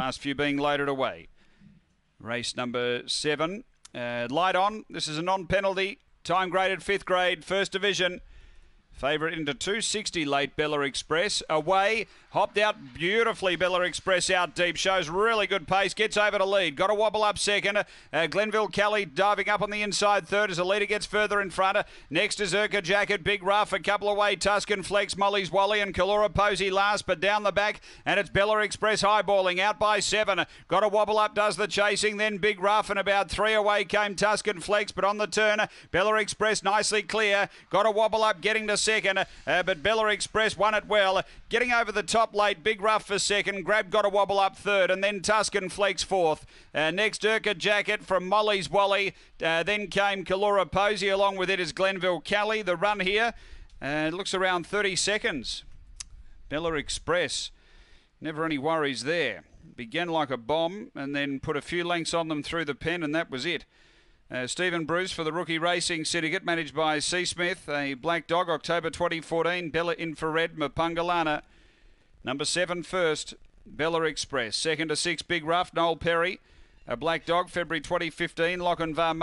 last few being loaded away. Race number seven. Uh, light on. This is a non-penalty. Time graded fifth grade, first division. Favourite into 260 late Bella Express. Away, hopped out beautifully. Bella Express out deep. Shows really good pace. Gets over to lead. Got a wobble up second. Uh, Glenville Kelly diving up on the inside third as the leader gets further in front. Uh, next is Urka Jacket. Big Rough. A couple away. Tuscan Flex. Molly's Wally and Kalura Posey last, but down the back. And it's Bella Express highballing out by seven. Uh, got a wobble up. Does the chasing. Then Big Rough and about three away came Tuscan Flex, but on the turn, uh, Bella Express nicely clear. Got a wobble up getting to second, uh, but Bella Express won it well. Getting over the top late, Big Rough for second. Grab got a wobble up third, and then Tuscan Flex fourth. Uh, next, Urka Jacket from Molly's Wally. Uh, then came Kalura Posey. Along with it is Glenville Kelly. The run here uh, looks around 30 seconds. Bella Express. Never any worries there. Began like a bomb and then put a few lengths on them through the pen, and that was it. Uh, Stephen Bruce for the Rookie Racing Syndicate, managed by C. Smith, a black dog, October 2014, Bella Infrared, Mapungalana. Number seven first, Bella Express. Second to six, Big Rough, Noel Perry. A black dog, February 2015, Lochinvar